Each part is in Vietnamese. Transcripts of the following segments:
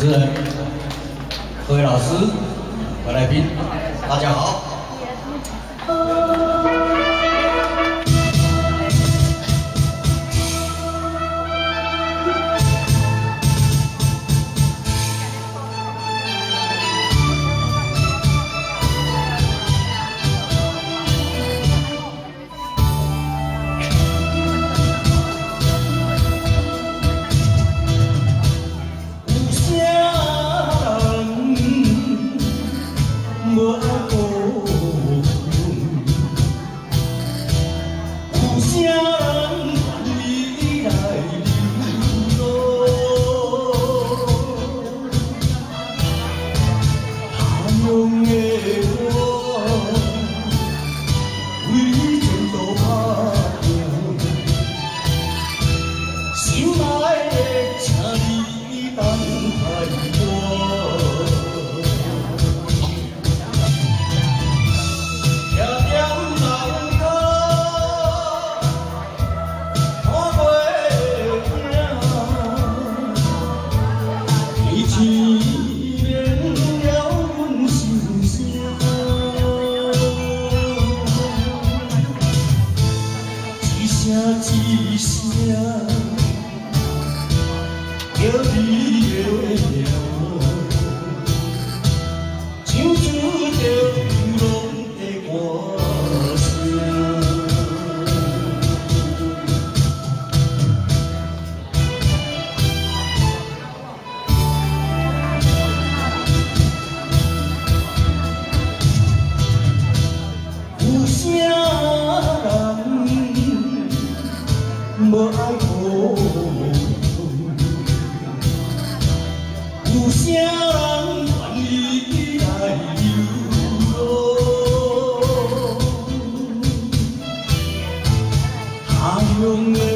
主持人、各位老师各位来宾，大家好。Mưa 无爱苦有啥人愿意来流浪？他用。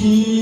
Jesus.